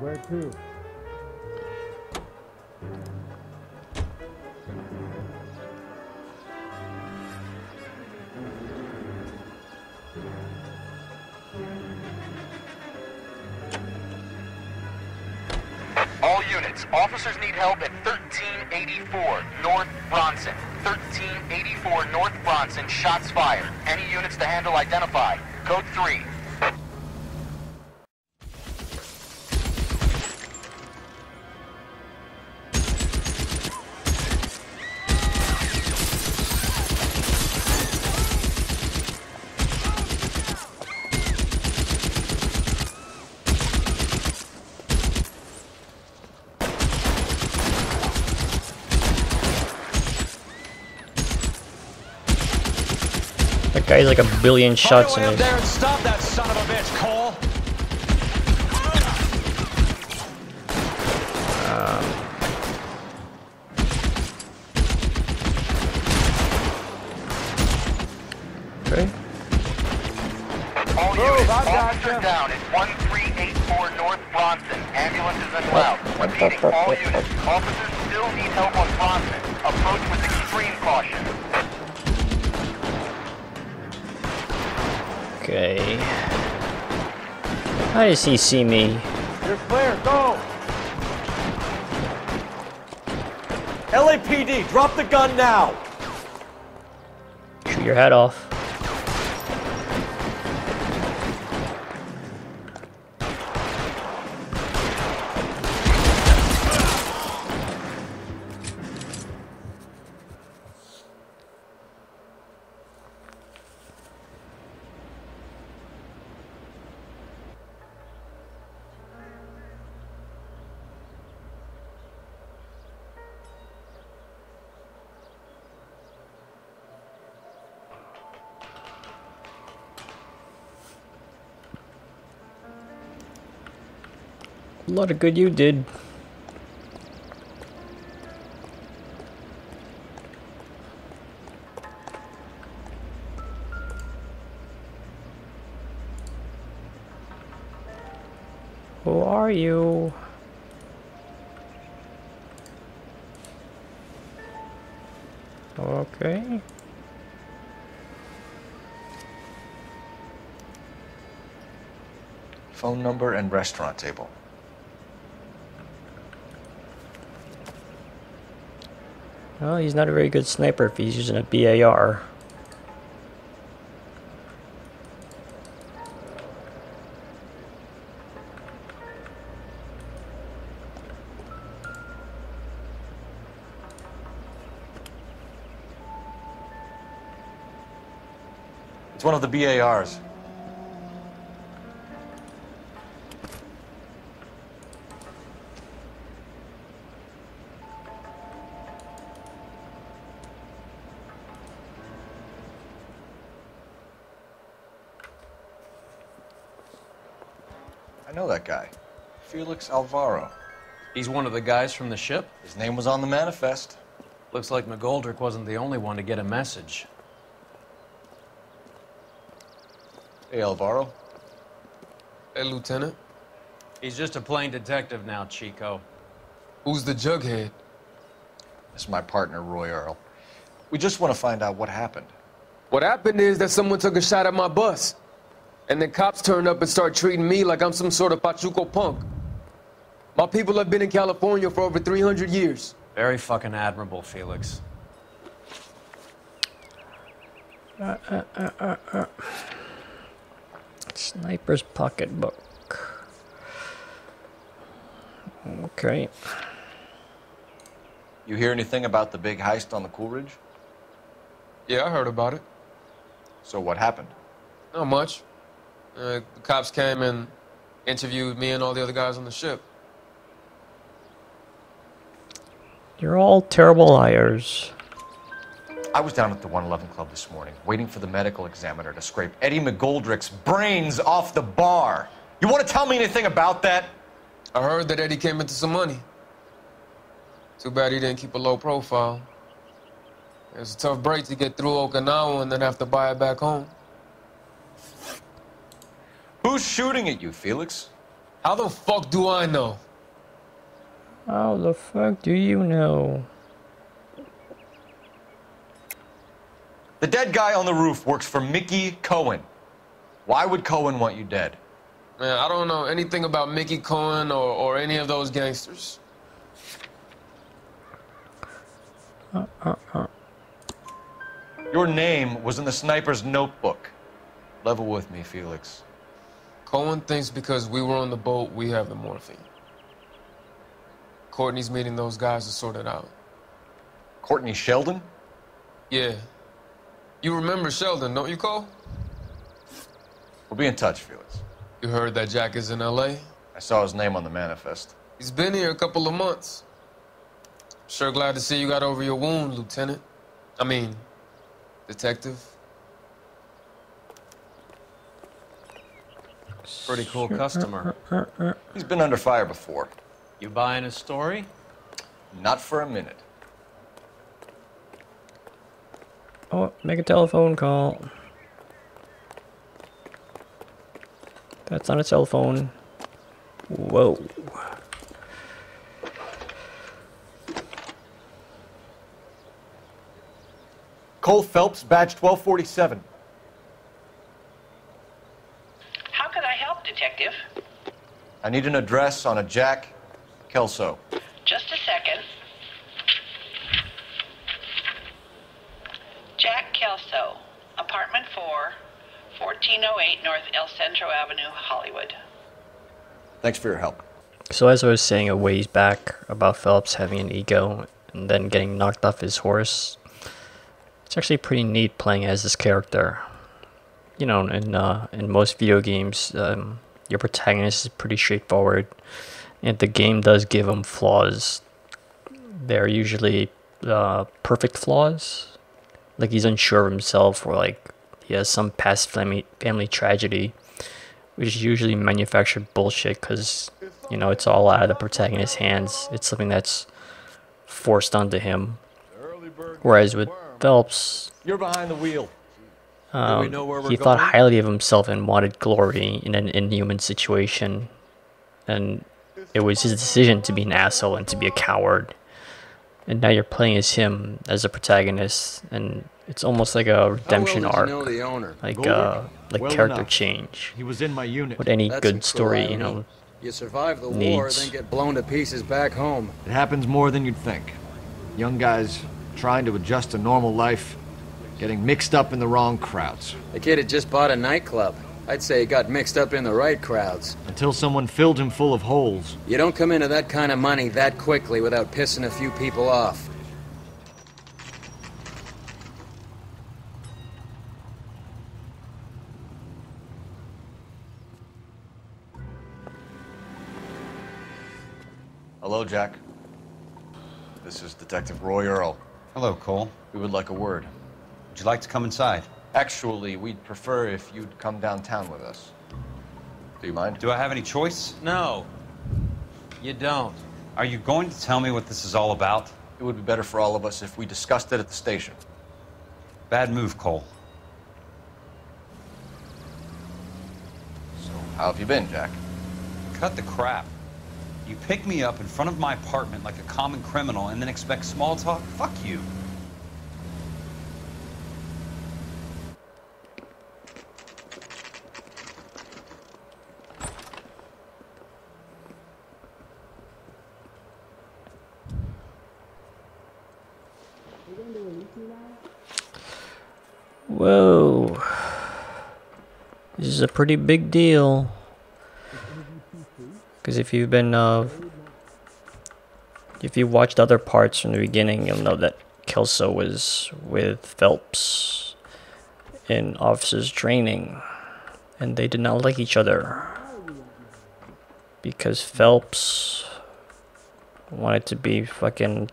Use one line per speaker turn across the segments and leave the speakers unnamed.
Where to?
All units, officers need help at 1384 North Bronson. 1384 North Bronson, shots fired. Any units to handle identify. Code 3.
That guy's like a billion shots in
Find a way up
his.
there and stop that son of a bitch, Cole.
Um, okay.
All units, officer down at 1384 North Bronson. Ambulances en route. Repeating, all units, officers still need help on Bronson. Approach with extreme caution.
Okay. How does he see me?
You're clear, go! LAPD, drop the gun now!
Shoot your head off. A lot of good you did. Who are you? Okay.
Phone number and restaurant table.
Well, he's not a very good sniper if he's using a BAR.
It's one of the BARs. I know that guy. Felix Alvaro.
He's one of the guys from the ship.
His name was on the manifest.
Looks like McGoldrick wasn't the only one to get a message.
Hey, Alvaro.
Hey, Lieutenant.
He's just a plain detective now, Chico.
Who's the jughead?
This is my partner, Roy Earl. We just want to find out what happened.
What happened is that someone took a shot at my bus. And then cops turned up and start treating me like I'm some sort of Pachuco punk. My people have been in California for over 300 years.
Very fucking admirable, Felix.
Uh, uh, uh, Sniper's pocketbook. Okay.
You hear anything about the big heist on the Coolidge?
Yeah, I heard about it.
So what happened?
Not much. Uh, the cops came and interviewed me and all the other guys on the ship.
You're all terrible liars.
I was down at the 111 Club this morning, waiting for the medical examiner to scrape Eddie McGoldrick's brains off the bar. You want to tell me anything about that?
I heard that Eddie came into some money. Too bad he didn't keep a low profile. It's a tough break to get through Okinawa and then have to buy it back home.
Who's shooting at you, Felix?
How the fuck do I know?
How the fuck do you know?
The dead guy on the roof works for Mickey Cohen. Why would Cohen want you dead?
Man, I don't know anything about Mickey Cohen or, or any of those gangsters. Uh, uh, uh.
Your name was in the sniper's notebook. Level with me, Felix.
Cohen thinks because we were on the boat, we have the morphine. Courtney's meeting those guys to sort it out.
Courtney Sheldon?
Yeah. You remember Sheldon, don't you, Cole?
We'll be in touch, Felix.
You heard that Jack is in LA?
I saw his name on the manifest.
He's been here a couple of months. Sure glad to see you got over your wound, Lieutenant. I mean, Detective.
Pretty cool customer.
He's been under fire before.
You buying his story?
Not for a minute.
Oh, make a telephone call. That's not a cell phone. Whoa.
Cole Phelps, badge 1247.
How can I help, Detective?
I need an address on a Jack Kelso.
Just a second. Jack Kelso, apartment 4, 1408 North El Centro Avenue, Hollywood.
Thanks for your help.
So as I was saying a ways back about Phelps having an ego and then getting knocked off his horse, it's actually pretty neat playing as this character. You know, in uh, in most video games, um, your protagonist is pretty straightforward, and the game does give him flaws. They're usually uh, perfect flaws, like he's unsure of himself or like he has some past family family tragedy which is usually manufactured bullshit because you know it's all out of the protagonist's hands it's something that's forced onto him whereas with phelps
You're behind the wheel.
Um,
know where we're
he thought
going?
highly of himself and wanted glory in an inhuman situation and it was his decision to be an asshole and to be a coward and now you're playing as him as a protagonist and it's almost like a redemption
well
arc
you know the owner?
like
Goldrick?
uh like
Well
character
enough.
change
He was in my unit.
with any
That's
good story you know
You survive the war,
needs.
then get blown to pieces back home.
It happens more than you'd think. Young guys trying to adjust to normal life, getting mixed up in the wrong crowds.
The kid had just bought a nightclub. I'd say he got mixed up in the right crowds.
Until someone filled him full of holes.
You don't come into that kind of money that quickly without pissing a few people off.
Hello, Jack. This is Detective Roy Earl.
Hello, Cole.
We would like a word.
Would you like to come inside?
Actually, we'd prefer if you'd come downtown with us. Do you mind?
Do I have any choice?
No. You don't.
Are you going to tell me what this is all about?
It would be better for all of us if we discussed it at the station.
Bad move, Cole.
So, how have you been, Jack?
Cut the crap. You pick me up in front of my apartment like a common criminal and then expect small talk? Fuck you.
Whoa. This is a pretty big deal. Because if you've been, uh, if you watched other parts from the beginning, you'll know that Kelso was with Phelps in officers training. And they did not like each other. Because Phelps wanted to be fucking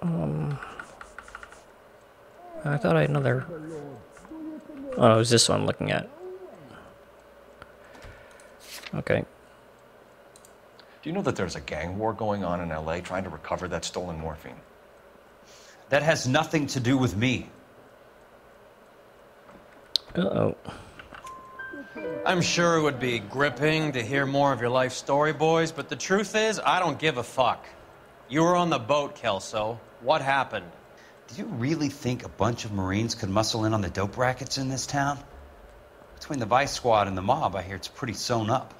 Um, I thought I had another. Oh, it was this one I'm looking at. Okay.
Do you know that there's a gang war going on in LA trying to recover that stolen morphine?
That has nothing to do with me.
Uh-oh.
I'm sure it would be gripping to hear more of your life story, boys, but the truth is, I don't give a fuck. You were on the boat, Kelso. What happened?
Do you really think a bunch of Marines could muscle in on the dope rackets in this town? Between the Vice Squad and the mob, I hear it's pretty sewn up.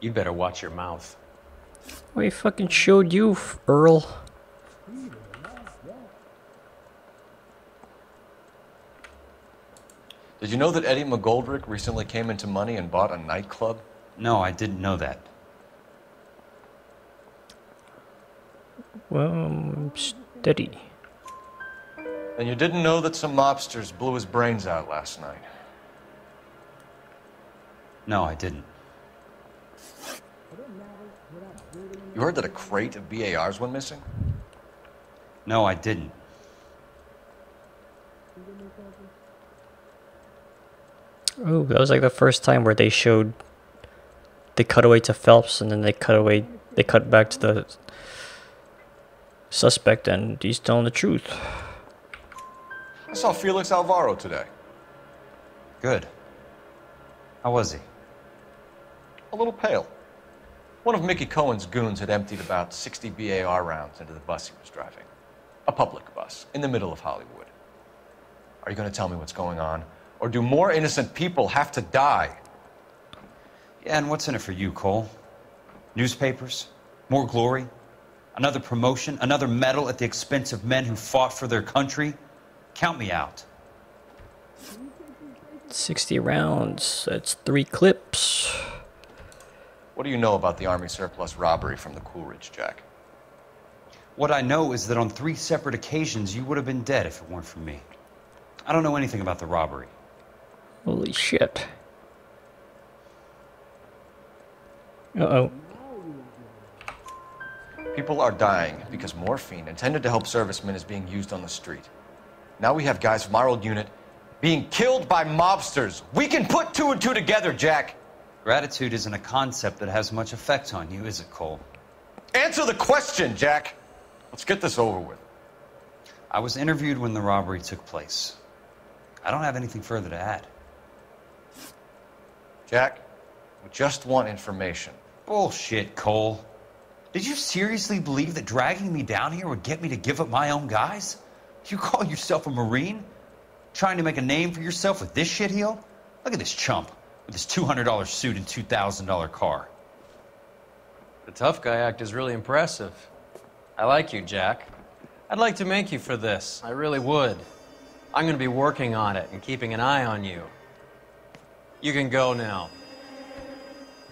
You better watch your mouth.
We fucking showed you, Earl.
Did you know that Eddie McGoldrick recently came into money and bought a nightclub?
No, I didn't know that.
Well, steady.
And you didn't know that some mobsters blew his brains out last night?
No, I didn't.
You heard that a crate of BARs went missing?
No, I didn't.
Oh, that was like the first time where they showed they cut away to Phelps and then they cut away they cut back to the suspect and he's telling the truth.
I saw Felix Alvaro today.
Good. How was he?
A little pale. One of Mickey Cohen's goons had emptied about 60 BAR rounds into the bus he was driving. A public bus, in the middle of Hollywood. Are you going to tell me what's going on? Or do more innocent people have to die?
Yeah, and what's in it for you, Cole? Newspapers? More glory? Another promotion? Another medal at the expense of men who fought for their country? Count me out.
60 rounds. That's three clips.
What do you know about the Army surplus robbery from the Coolidge, Jack?
What I know is that on three separate occasions you would have been dead if it weren't for me. I don't know anything about the robbery.
Holy shit. Uh-oh.
People are dying because morphine intended to help servicemen is being used on the street. Now we have guys from our old unit being killed by mobsters. We can put two and two together, Jack.
Gratitude isn't a concept that has much effect on you, is it, Cole?
Answer the question, Jack. Let's get this over with.
I was interviewed when the robbery took place. I don't have anything further to add.
Jack, we just want information.
Bullshit, Cole. Did you seriously believe that dragging me down here would get me to give up my own guys? You call yourself a Marine? Trying to make a name for yourself with this shitheel? Look at this chump with his $200 suit and $2,000 car.
The tough guy act is really impressive. I like you, Jack. I'd like to make you for this. I really would. I'm going to be working on it and keeping an eye on you. You can go now.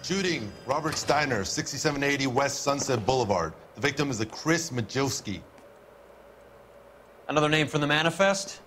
Shooting, Robert Steiner, 6780 West Sunset Boulevard. The victim is a Chris Majowski.
Another name from the manifest?